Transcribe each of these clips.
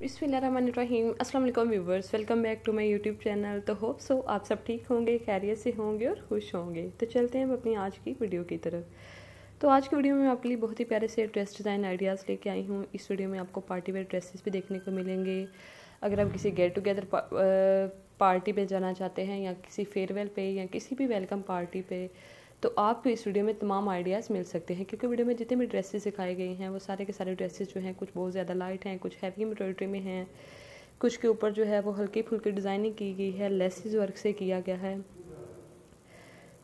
बिस्मिल्लाहिर्रहमानिर्रहीम। अस्सलाम वालेकुम viewers, welcome back to my YouTube channel. तो होप सो आप सब ठीक होंगे, खैरियत से होंगे और खुश होंगे। तो चलते हैं अपनी आज की वीडियो की तरफ़। तो आज की वीडियो में मैं आपके लिए बहुत ही प्यारे से ड्रेस डिज़ाइन आइडियाज़ लेके आई हूँ। इस वीडियो में आपको पार्टी वेयर ड्रेसेस भी देखने को मिलेंगे। अगर आप किसी गेट टुगेदर पार्टी पे जाना चाहते हैं या किसी फेयरवेल पे या किसी भी वेलकम पार्टी पे तो आपको इस वीडियो में तमाम आइडियाज़ मिल सकते हैं, क्योंकि वीडियो में जितने भी ड्रेसेस सिखाए गए हैं, वो सारे के सारे ड्रेसेस जो हैं, कुछ बहुत ज़्यादा लाइट हैं, कुछ हैवी एम्ब्रॉयडरी में हैं, कुछ के ऊपर जो है वो हल्की फुल्की डिज़ाइनिंग की गई है लेसिस वर्क से किया गया है।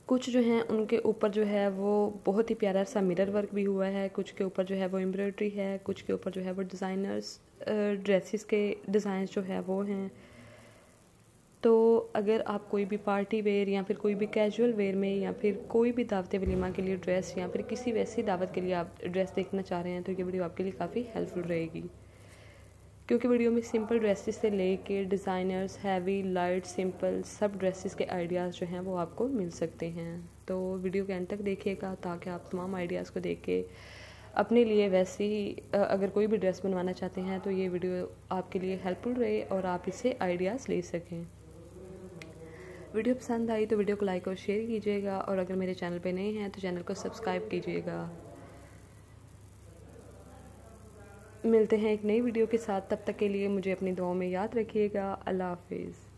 कुछ जो हैं, उनके ऊपर जो है वो बहुत ही प्यारा सा मिरर वर्क भी हुआ है, कुछ के ऊपर जो है वो एम्ब्रॉयडरी है, कुछ के ऊपर जो है वो डिज़ाइनर्स ड्रेसेस के डिज़ाइन जो है वो हैं। तो अगर आप कोई भी पार्टी वेयर या फिर कोई भी कैजुअल वेयर में या फिर कोई भी दावत वलीमा के लिए ड्रेस या फिर किसी वैसी दावत के लिए आप ड्रेस देखना चाह रहे हैं तो ये वीडियो आपके लिए काफ़ी हेल्पफुल रहेगी। क्योंकि वीडियो में सिंपल ड्रेसेस से लेके डिज़ाइनर्स, हैवी, लाइट, सिंपल सब ड्रेसेस के आइडियाज़ जो हैं वो आपको मिल सकते हैं। तो वीडियो के एंड तक देखिएगा ताकि आप तमाम आइडियाज़ को देख के अपने लिए वैसे ही अगर कोई भी ड्रेस बनवाना चाहते हैं तो ये वीडियो आपके लिए हेल्पफुल रहे और आप इससे आइडियाज़ ले सकें। वीडियो पसंद आई तो वीडियो को लाइक और शेयर कीजिएगा और अगर मेरे चैनल पे नहीं है तो चैनल को सब्सक्राइब कीजिएगा। मिलते हैं एक नई वीडियो के साथ, तब तक के लिए मुझे अपनी दुआओं में याद रखिएगा। अल्लाह हाफिज़।